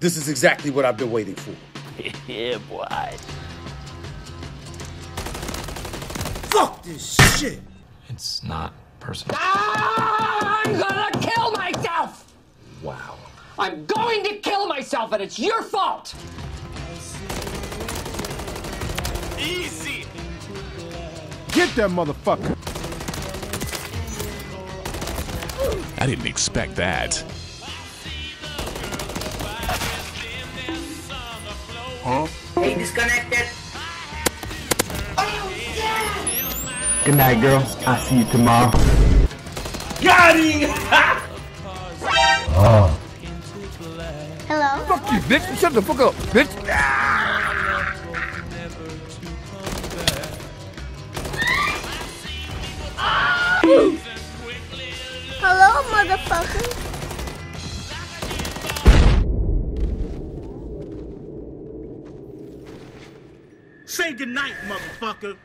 This is exactly what I've been waiting for. yeah, boy. Fuck this shit! It's not personal. I'm gonna kill myself! Wow. I'm going to kill myself, and it's your fault! Easy. Get that motherfucker! I didn't expect that. Hey, disconnected. Good night, girl. I'll see you tomorrow. Got him! Oh. Hello? Fuck you, bitch! Shut the fuck up, bitch! Hello, motherfucker. Say goodnight, motherfucker.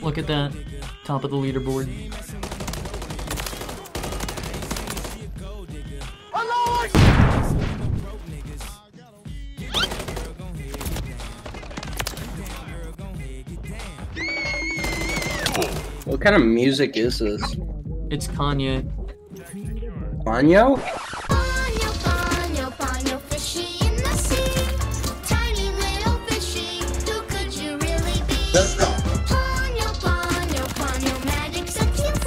Look at that. Top of the leaderboard. What kind of music is this? It's Kanye. Banyo? Ponyo, ponyo, ponyo, fishy in the sea. Tiny little fishy, who could you really be? Let's go. Ponyo, ponyo, ponyo, magic sets you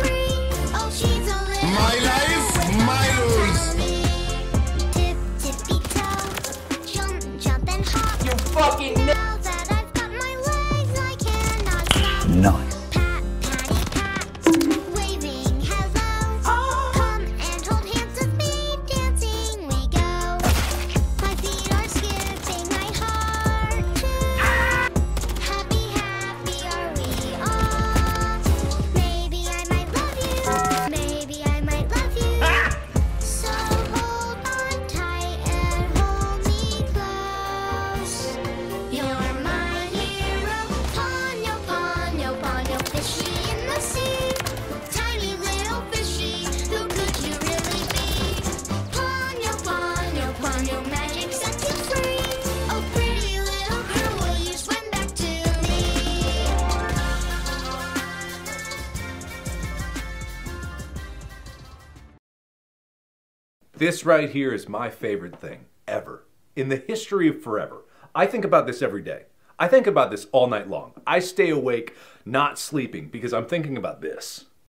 This right here is my favorite thing ever in the history of forever. I think about this every day. I think about this all night long. I stay awake, not sleeping, because I'm thinking about this.